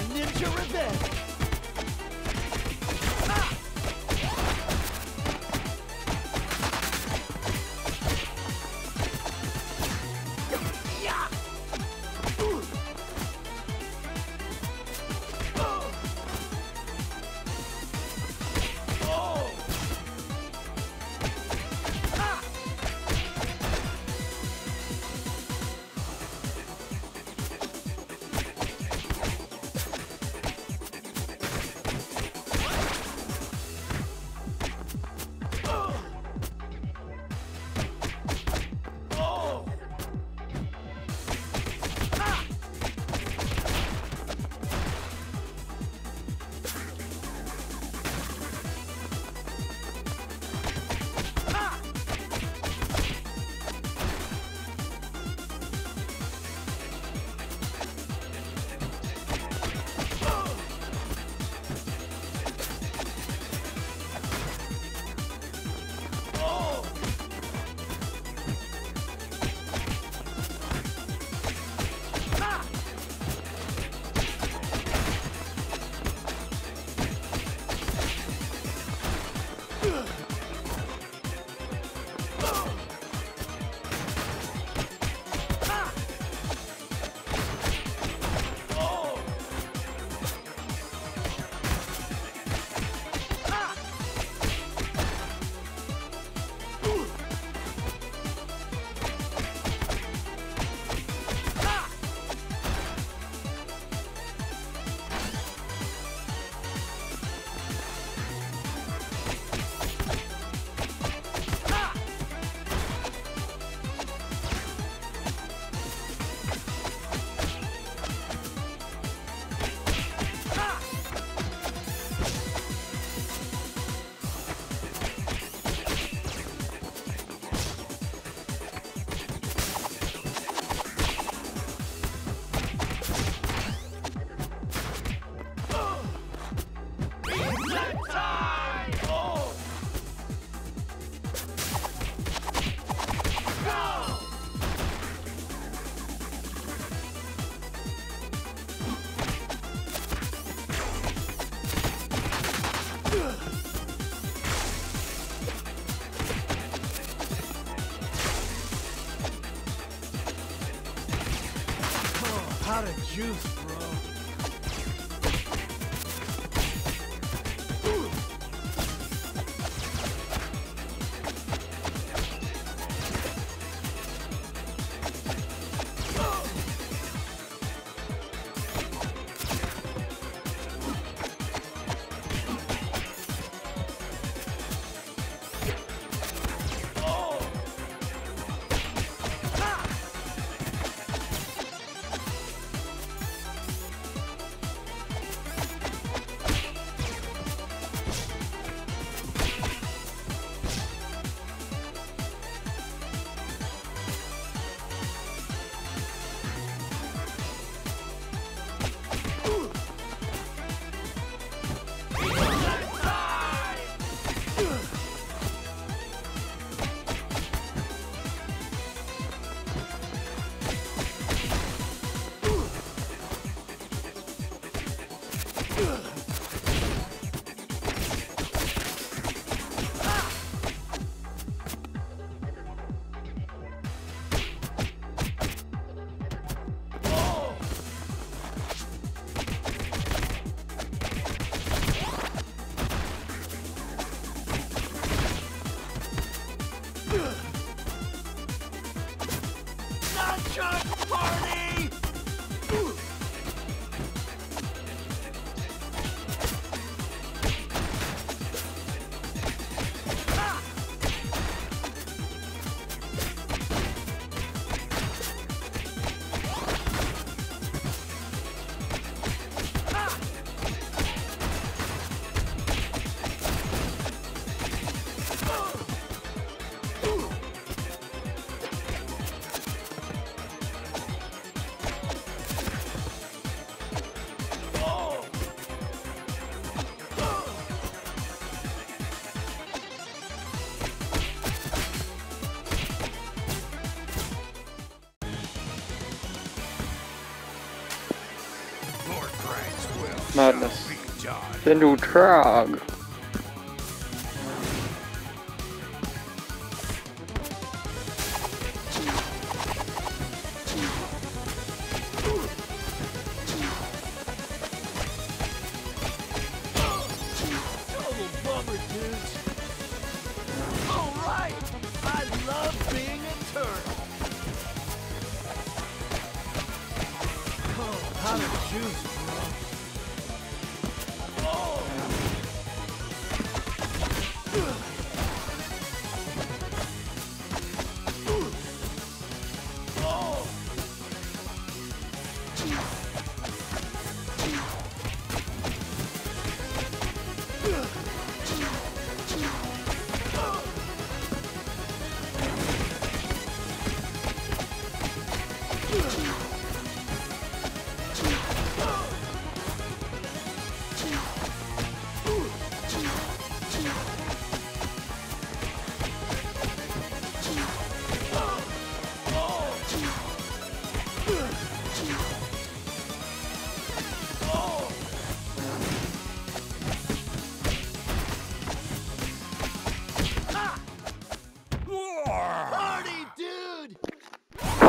for ninja revenge. How to juice, being a turtle. Oh, how to juice,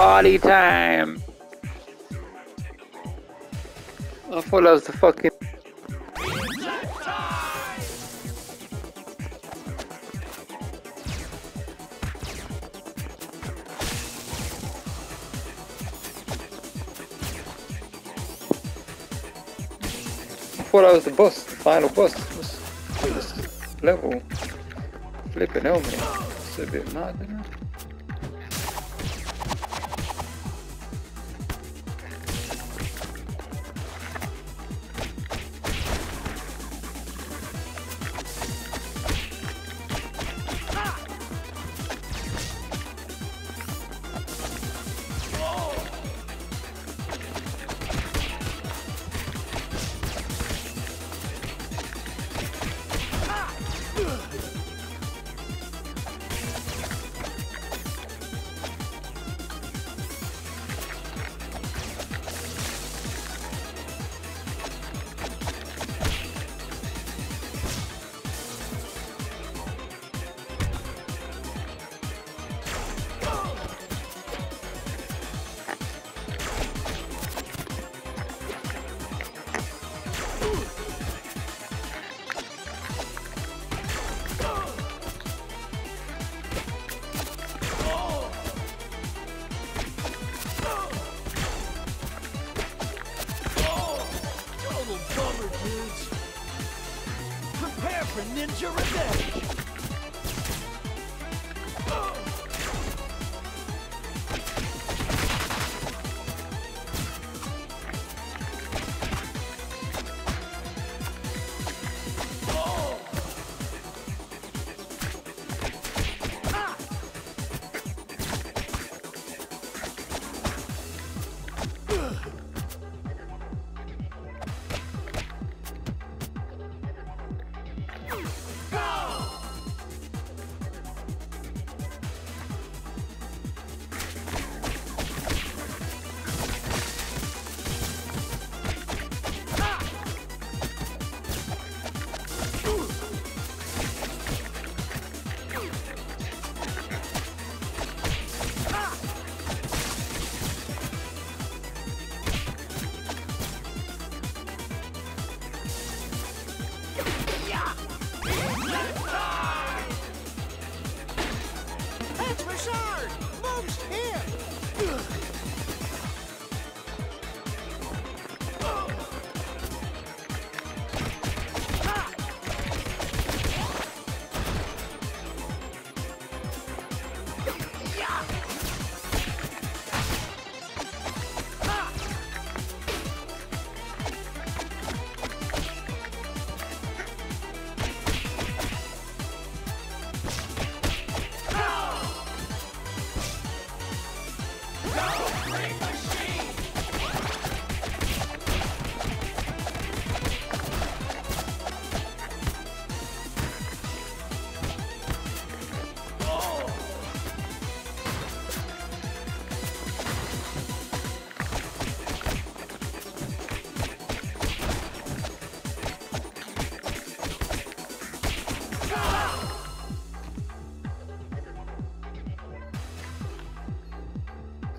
Party time! I thought that was the fucking. I thought that was the boss, the final boss. This, level. Flipping helmet. It's a bit mad, It's Richard! Moves in.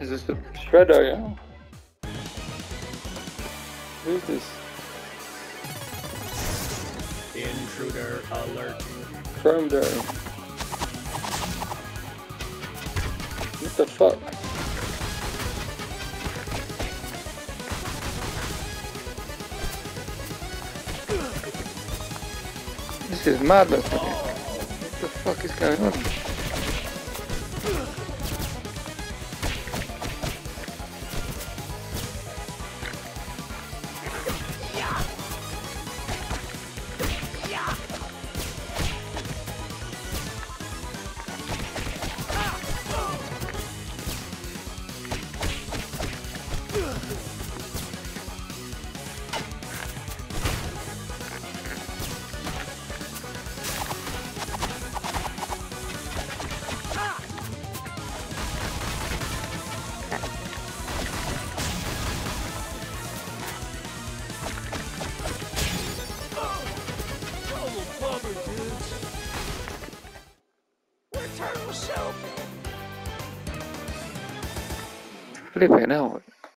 Is this the shredder, yeah? Who's this? Intruder alert. Chrome Dome. What the fuck? This is madness. What the fuck is going on? Soup! Flipping out.